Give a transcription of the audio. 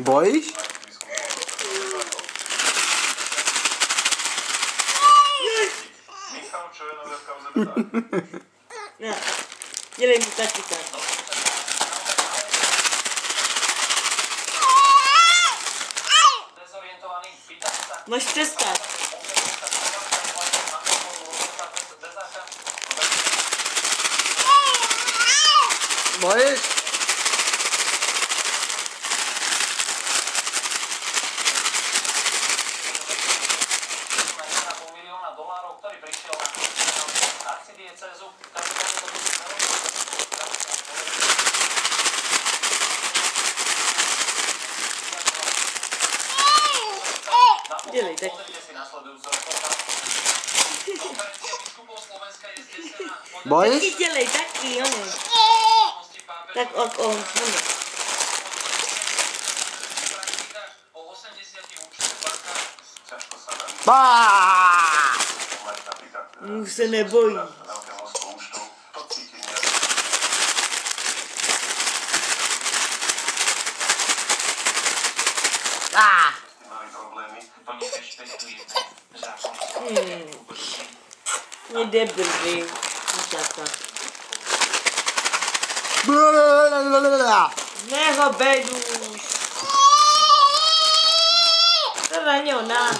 Boisz? Nie. Nie lej mi taki tak. tak. Możesz przestać. Máš přestat. Bojíš? Dělej? Taky dělej, taky, ono. Tak ok, on, ono. O 80 účtech banka Ťažko sa dá. Bá! Mať napríklad e, Už se nebojí. veľké množstvo účtov. To cítim ja. Á! S tým mali problémy. to nerešpektujete zákon. Hmm. Je debil, vy. Žaka. 来。个白猪。哪呢？